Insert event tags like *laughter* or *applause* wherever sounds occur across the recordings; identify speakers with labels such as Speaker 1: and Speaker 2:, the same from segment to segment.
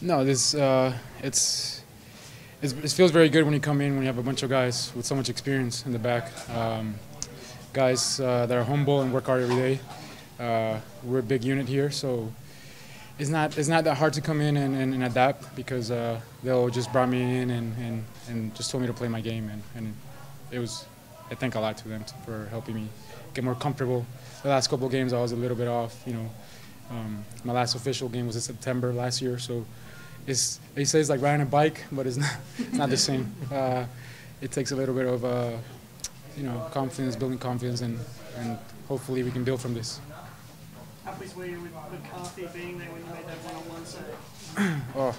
Speaker 1: No, this uh, it's, it's it feels very good when you come in when you have a bunch of guys with so much experience in the back, um, guys uh, that are humble and work hard every day. Uh, we're a big unit here, so it's not it's not that hard to come in and, and, and adapt because uh, they'll just brought me in and, and, and just told me to play my game and, and it was I thank a lot to them for helping me get more comfortable. The last couple of games I was a little bit off, you know. Um, my last official game was in September last year, so it's they say it's like riding a bike, but it's not *laughs* it's not the same. Uh, it takes a little bit of uh, you know confidence, building confidence, and and hopefully we can build from this.
Speaker 2: How pleased were you with McCarthy being there when you made that one-on-one? *clears throat*
Speaker 1: Oh,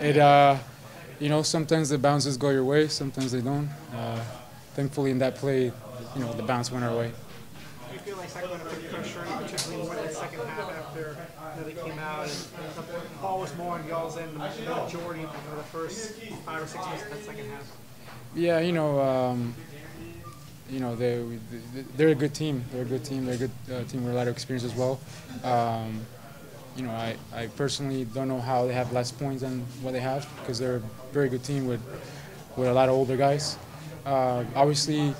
Speaker 1: it uh, you know sometimes the bounces go your way, sometimes they don't. Uh, thankfully, in that play, you know the bounce went our way.
Speaker 2: Like Sacramento put pressure particularly in the second half after you know, they came out and the ball was more on y'all's end the majority of the first five or six minutes of that second half?
Speaker 1: Yeah, you know, um, you know they they're a good team. They're a good team. They're a good uh, team with a lot of experience as well. Um, you know, I, I personally don't know how they have less points than what they have because they're a very good team with with a lot of older guys. Uh, obviously,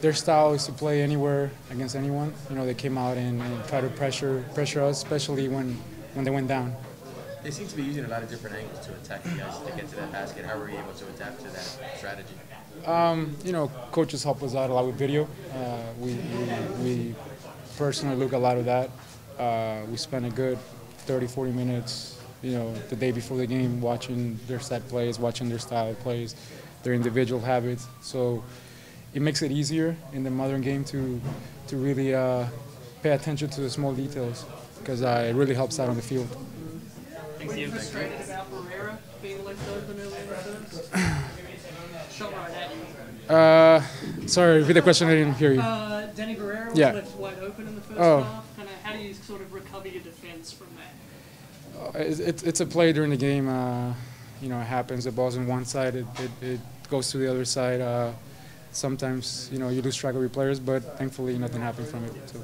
Speaker 1: their style is to play anywhere against anyone. You know, they came out and, and try to pressure pressure us, especially when when they went down.
Speaker 3: They seem to be using a lot of different angles to attack you guys to get to that basket. How were you able to adapt to that strategy?
Speaker 1: Um, you know, coaches help us out a lot with video. Uh, we, we, we personally look a lot of that. Uh, we spend a good 30, 40 minutes, you know, the day before the game watching their set plays, watching their style of plays, their individual habits. So it makes it easier in the modern game to, to really uh, pay attention to the small details because uh, it really helps out on the field.
Speaker 2: Were you frustrated about Barrera being left open early in the first? Shot right.
Speaker 1: Uh, sorry, repeat the question. I didn't hear you.
Speaker 2: Uh, Danny Barrera was
Speaker 1: Yeah.
Speaker 2: left wide open in the first
Speaker 1: Oh.
Speaker 2: half. Kind of, how do you sort of recover your defense from that?
Speaker 1: Uh, It's, it's it's a play during the game. Uh, you know, it happens. The ball's on one side, it, it, it goes to the other side. Uh, sometimes, you know, you lose track of your players, but thankfully nothing happened from it. So.